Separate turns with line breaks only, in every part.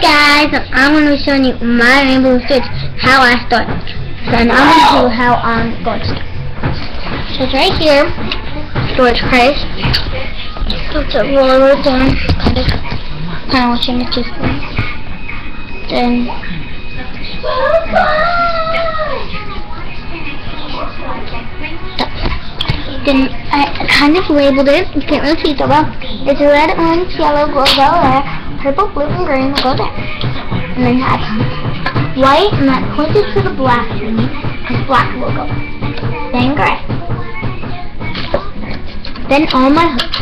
guys, I'm going to be showing you my rainbow Stitch, how I start. Then I'm going to show you how I'm going to start. So it's right here, storage Christ. So it's a roller down, kind of, kind of watching the two Then, then I kind of labeled it, you can't really see it though well. It's red, orange, yellow, gold, yellow, purple, blue, and green will go there. And then white, and that pointed to the black one, because black will go. Then gray. Then all my hooks.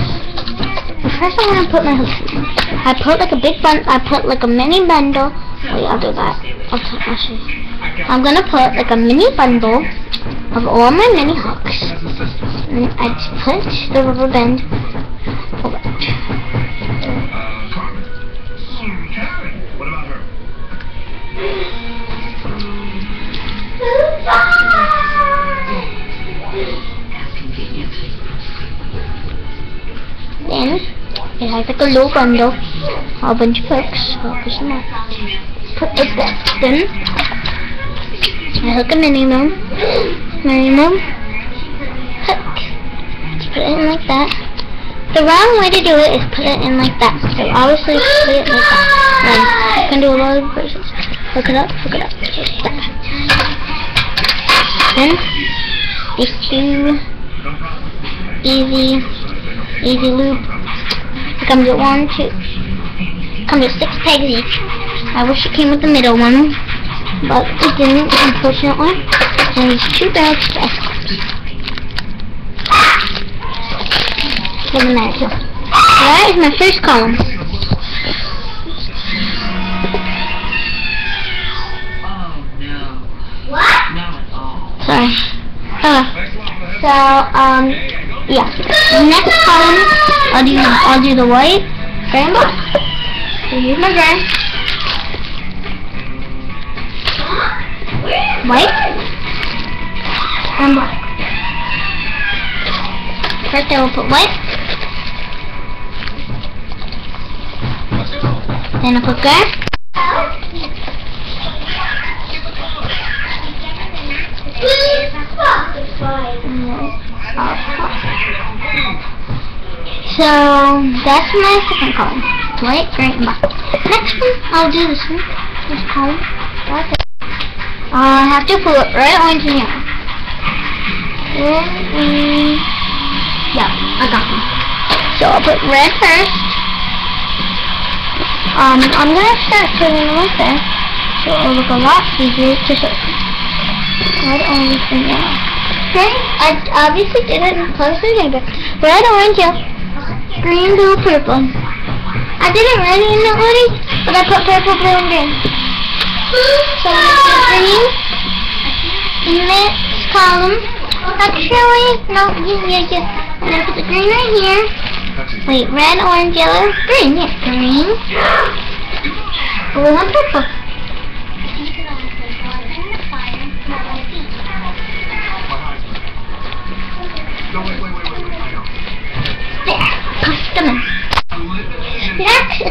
First I want to put my hooks in. I put like a big bun, I put like a mini bundle. Wait, I'll do that. I'm going to put like a mini bundle of all my mini hooks. And I just put the rubber band over it has like a low bundle, a bunch of hooks. Focus on that. Put it there. Then I hook a minimum, minimum hook. Just put it in like that. The wrong way to do it is put it in like that. So obviously put it like that. Then you can do a lot of versions. Hook it up, hook it up, just. Then these two easy easy loop. Comes with one, two, comes with six pegs each. I wish it came with the middle one, but it didn't, unfortunately. And these two bags to S clips. Doesn't matter. So that is my first column.
Oh.
What?
Not at all.
Sorry. Uh, so, um, yeah. Next column, I'll do, I'll do the white. So here's my gray. White. And black. First I will put white. Then I'll put gray. So that's my second column. White, gray, black. Next one, I'll do this one. This column. It. Uh, I have to put red, orange, and yellow. Orange. Yeah, I got them. So I'll put red first. Um, I'm gonna start putting them right there, so it'll look a lot easier to show. Red, orange, and yellow. Okay, I obviously did it in close to finger. Red, orange, yellow, green, blue, purple. I didn't write it in the order, but I put purple, blue, and green. So green in this column. Actually, no, yeah, yeah, yeah. I'm put the green right here. Wait, red, orange, yellow, green. Yeah, green, blue, and purple.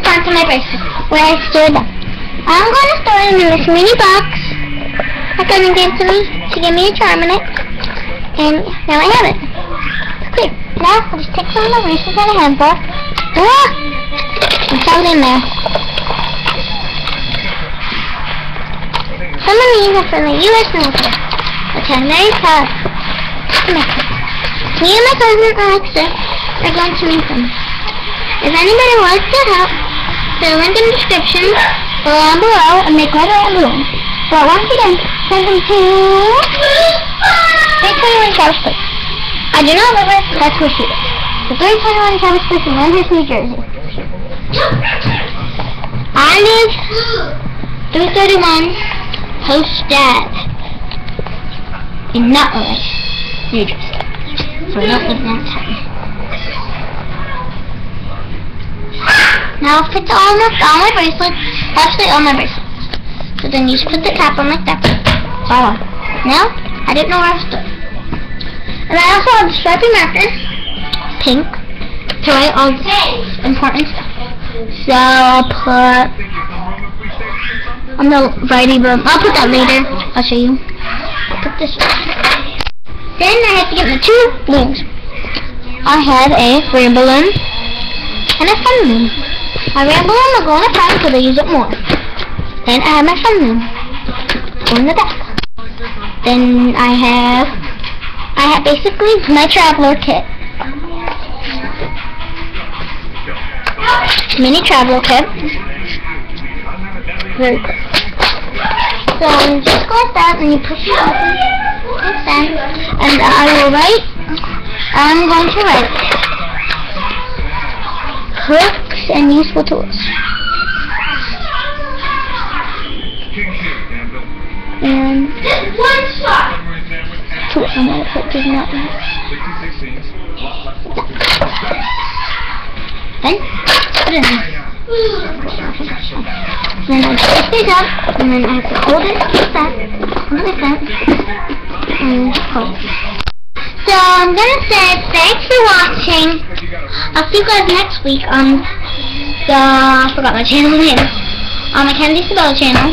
It's onto my bracelet, where I stored them. I'm to store them in this mini box. My cousin gave to me. She gave me a charm in it. And now I have it. Okay, now I'll just take some of the bracelets out of the handball. Ah! And shove it in there. Some of these are from the U.S. military, which I'm very proud to them. Me and my cousin Alexa are going to make them. If anybody wants to help, a link in the description or down below and make red or blue. But once again, send them to Big 21 Travis Place. I do not live where that's where she lives. The 321 Travis Place in Lyndhurst, New Jersey. I live 331 Post Ave in Nutley, New Jersey. So I don't live that town. Now put almost all my bracelets, actually all my bracelets. So then you just put the cap on like that. Voila. Now, I didn't know where I stood. And I also have a stripy marker, pink, to write all the important stuff. So I'll put on the righty bum. I'll put that later. I'll show you. Put this. Then I have to get my two balloons. I have a Rainbow Loom and a fun balloon. My Rainbow Loom will go in the front because I use it more. Then I have my fun. Go in the back. Then I have I have basically my traveler kit. Mini traveler kit. Very quick. So you just go like that and you push it like that. And I will write I'm going to write hooks and useful tools. And two I'm gonna put not Then put it in. Then I twist it up and then I have to hold it like that. Like that. And hold. So I'm gonna say thanks for watching. I'll see you guys next week on I forgot my channel name. On Mackenzie Sabella channel.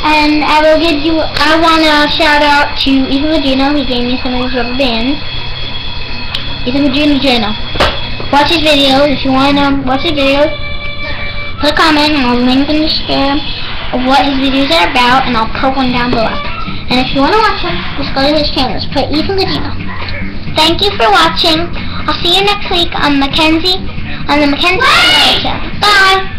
And I will give you I wanna shout out to Ethan Regino, he gave me some of his rubber bands. Ethan Regino channel. Watch his videos if you wanna um, watch his videos. Put a comment and I'll link in the description of what his videos are about and I'll put one down below. And if you wanna watch him, just go to his channel. Just put Ethan Regino. Thank you for watching. I'll see you next week on Mackenzie on the Mackenzie. Bye!